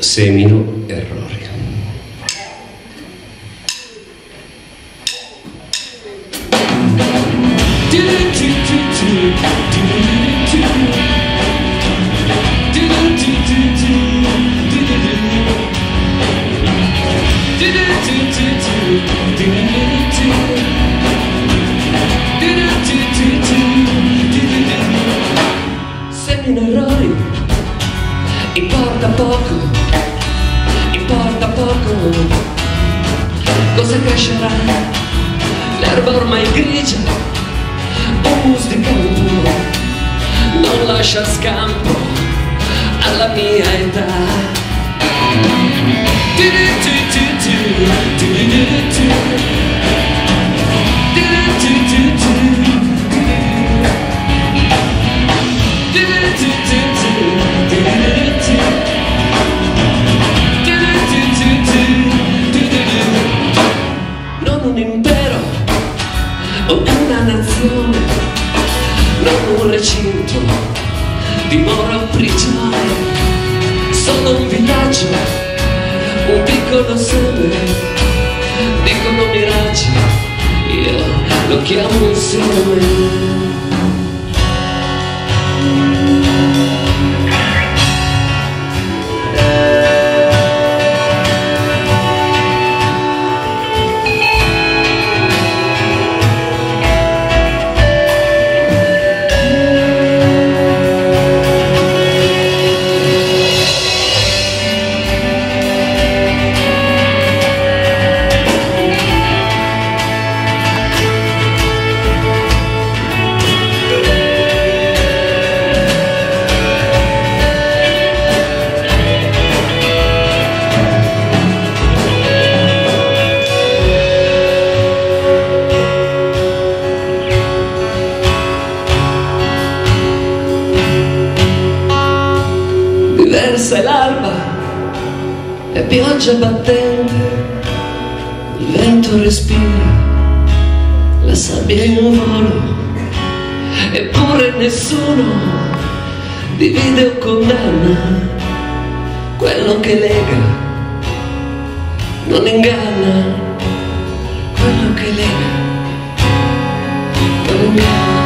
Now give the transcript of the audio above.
semino errori. Semino errori, importa poco, poco, cosa crescerà? L'erba ormai grigia, humus di campo, non lascia scampo alla mia età. Un recinto, dimora o prigione, solo un villaggio, un piccolo seme, dicono miraggio, io lo chiamo insieme. Diversa è l'alba e pioggia battente, il vento respira, la sabbia in volo, eppure nessuno divide o condanna quello che lega, non inganna quello che lega, non inganna.